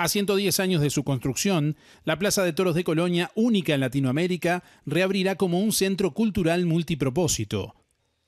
A 110 años de su construcción, la Plaza de Toros de Colonia, única en Latinoamérica, reabrirá como un centro cultural multipropósito.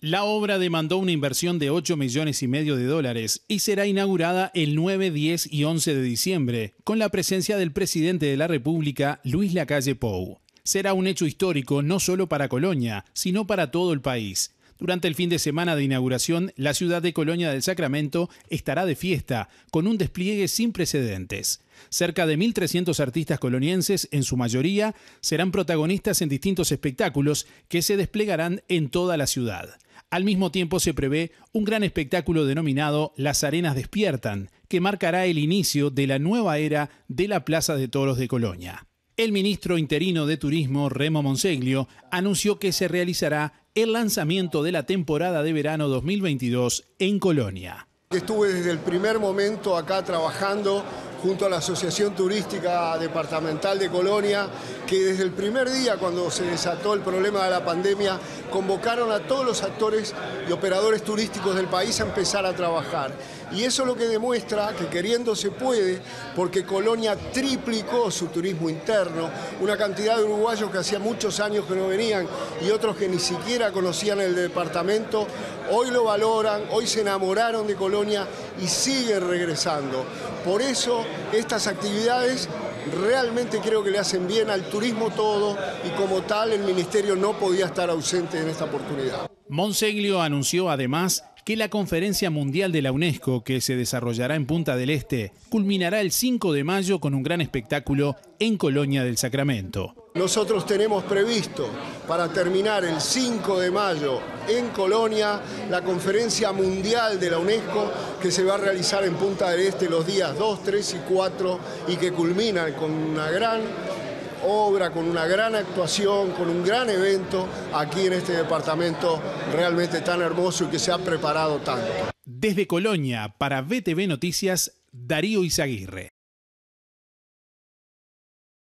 La obra demandó una inversión de 8 millones y medio de dólares y será inaugurada el 9, 10 y 11 de diciembre, con la presencia del presidente de la República, Luis Lacalle Pou. Será un hecho histórico no solo para Colonia, sino para todo el país. Durante el fin de semana de inauguración, la ciudad de Colonia del Sacramento estará de fiesta, con un despliegue sin precedentes. Cerca de 1.300 artistas colonienses, en su mayoría, serán protagonistas en distintos espectáculos que se desplegarán en toda la ciudad. Al mismo tiempo se prevé un gran espectáculo denominado Las Arenas Despiertan, que marcará el inicio de la nueva era de la Plaza de Toros de Colonia. El ministro interino de Turismo, Remo Monseglio, anunció que se realizará el lanzamiento de la temporada de verano 2022 en Colonia. Estuve desde el primer momento acá trabajando junto a la Asociación Turística Departamental de Colonia, que desde el primer día cuando se desató el problema de la pandemia, convocaron a todos los actores y operadores turísticos del país a empezar a trabajar. Y eso es lo que demuestra que queriendo se puede, porque Colonia triplicó su turismo interno, una cantidad de uruguayos que hacía muchos años que no venían y otros que ni siquiera conocían el departamento, hoy lo valoran, hoy se enamoraron de Colonia y siguen regresando. Por eso estas actividades realmente creo que le hacen bien al turismo todo y como tal el ministerio no podía estar ausente en esta oportunidad. Monseglio anunció además que la conferencia mundial de la UNESCO que se desarrollará en Punta del Este culminará el 5 de mayo con un gran espectáculo en Colonia del Sacramento. Nosotros tenemos previsto para terminar el 5 de mayo en Colonia la conferencia mundial de la UNESCO que se va a realizar en Punta del Este los días 2, 3 y 4 y que culmina con una gran obra, con una gran actuación, con un gran evento aquí en este departamento realmente tan hermoso y que se ha preparado tanto. Desde Colonia, para BTV Noticias, Darío Izaguirre.